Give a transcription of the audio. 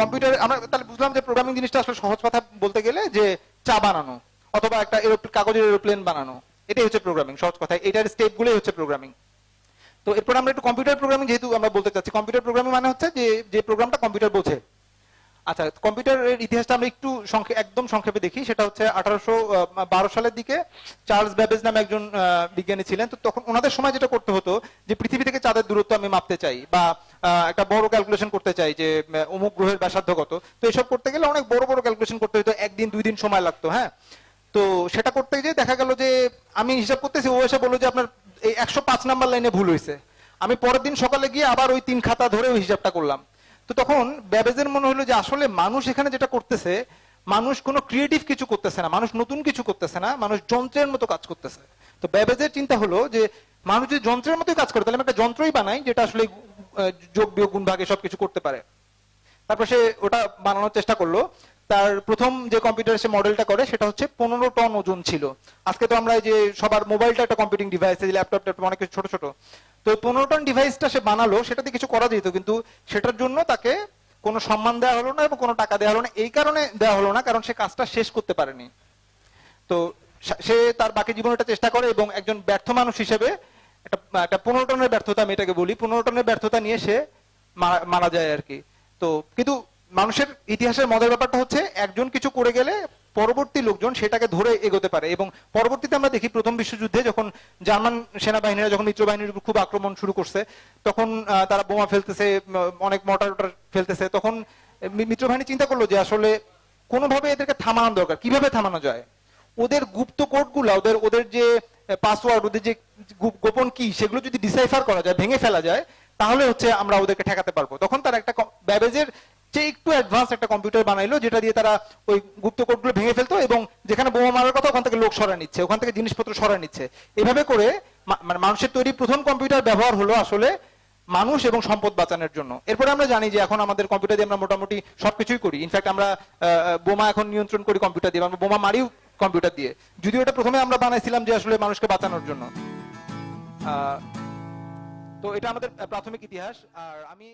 Computer আমরা তাহলে বুঝলাম যে প্রোগ্রামিং জিনিসটা আসলে সহজ কথা বলতে গেলে যে চা বানানো, অথবা একটা কাগজের এরোপ্লেন বানানো, এটাই হচ্ছে প্রোগ্রামিং সহজ কথা। এটার স্টেপগুলোই হচ্ছে প্রোগ্রামিং তো এরপর আমরা একটু কম্পিউটার প্রোগ্রামিং যেহেতু আমরা বলতে চাচ্ছি কম্পিউটার প্রোগ্রামিং মানে হচ্ছে যে যে প্রোগ্রামটা কম্পিউটার বোঝে। আচ্ছা কম্পিউটারের ইতিহাসটা আমরা একটু একদম সংক্ষেপে দেখি। সেটা হচ্ছে আঠারোশো বারো সালের দিকে চার্লস ব্যাবেজ নামে একজন বিজ্ঞানী ছিলেন। তো তখন ওনাদের সময় যেটা করতে হতো, যে পৃথিবী থেকে চাঁদের দূরত্ব আমি মাপতে চাই বা একটা বড় ক্যালকুলেশন করতে চাই যে অমুক গ্রহের ব্যাসার্ধ কত। তো এসব করতে গেলে অনেক বড় বড় ক্যালকুলেশন করতে হতো, একদিন, দুই দিন সময় লাগতো হ্যাঁ? তো সেটা করতে গিয়ে দেখা গেল যে, আমি হিসাব করতেছি, ও এসে বলল যে, আপনার এই একশো পাঁচ নাম্বার লাইনে ভুল হয়েছে আমি পরের দিন সকালে গিয়ে আবার ওই তিন খাতা ধরে ওই হিসাবটা করলাম। তো তখন ব্যাবেজের মনে হলো যে আসলে মানুষ এখানে যেটা করতেছে, মানুষ কোনো ক্রিয়েটিভ কিছু করতেছে না, মানুষ নতুন কিছু করতেছে না, মানুষ যন্ত্রের মতো কাজ করতেছে। তো ব্যাবেজের চিন্তা হলো যে মানুষ যদি যন্ত্রের মতোই কাজ করে, তাহলে আমি একটা যন্ত্রই বানাই যেটা আসলে যোগ বিয়োগ, গুণ ভাগে সবকিছু করতে পারে। তারপর সে ওটা বানানোর চেষ্টা করল। তার প্রথম যে কম্পিউটার সে মডেলটা করে, সেটা হচ্ছে পনেরো টন ওজন ছিল। আজকে তো আমরা যে সবার মোবাইলটা একটা কম্পিউটিং ডিভাইস ল্যাপটপ ট্যাপটপ অনেক ছোট ছোট। তো পনেরো টন ডিভাইসটা সে বানালো, সেটাতে কিছু করা যেত, কিন্তু সেটার জন্য তাকে কোনো সম্মান দেওয়া হলো না এবং কোনো টাকা দেওয়া হলো না। এই কারণে দেওয়া হলো না, কারণ সে কাজটা শেষ করতে পারেনি। তো সে তার বাকি জীবনটা চেষ্টা করে এবং একজন ব্যর্থ মানুষ হিসেবে একটা পনেরো টনের ব্যর্থতা আমি এটাকে বলি, পনেরো টনের ব্যর্থতা নিয়ে সে মারা যায় আর কি। তো কিন্তু মানুষের ইতিহাসের মজার ব্যাপারটা হচ্ছে, একজন কিছু করে গেলে পরবর্তী লোকজন সেটাকে ধরে এগোতে পারে এবং পরবর্তীতে আমরা দেখি প্রথম বিশ্বযুদ্ধে যখন জার্মান সেনাবাহিনীরা যখন মিত্র বাহিনীর উপর খুব আক্রমণ শুরু করছে, তখন তারা বোমা ফেলতেছে অনেক টর্টার ফেলতেছে, তখন মিত্র বাহিনী চিন্তা করল যে আসলে কোনোভাবে এদেরকে থামানো দরকার। কীভাবে থামানো যায়? ওদের গুপ্ত কোডগুলা ওদের ওদের যে পাসওয়ার্ড ওদের যে গোপন কি, সেগুলো যদি ডিসাইফার করা যায়, ভেঙে ফেলা যায়, তাহলে হচ্ছে আমরা ওদেরকে ঠেকাতে পারব। তখন তারা একটা ব্যাবেজের যে একটু অ্যাডভান্স একটা কম্পিউটার বানাইলো, যেটা দিয়ে তারা ওই গুপ্ত কোডগুলো ভেঙে ফেলতো এবং যেখানে বোমা মারার কথা ওখান থেকে লোক সরায় নিচ্ছে, ওখান থেকে জিনিসপত্র সরায় নিচ্ছে। এভাবে করে মানে মানুষের তৈরি প্রথম কম্পিউটার ব্যবহার হলো আসলে মানুষ এবং সম্পদ বাঁচানোর জন্য। এরপরে আমরা জানি যে এখন আমাদের কম্পিউটার দিয়ে আমরা মোটামুটি সবকিছুই করি। ইনফ্যাক্ট আমরা বোমা এখন নিয়ন্ত্রণ করি কম্পিউটার দিয়ে, আমরা বোমা মারিও কম্পিউটার দিয়ে। যদিও এটা প্রথমে আমরা বানাইছিলাম যে আসলে মানুষকে বাঁচানোর জন্য। তো এটা আমাদের প্রাথমিক ইতিহাস। আর আমি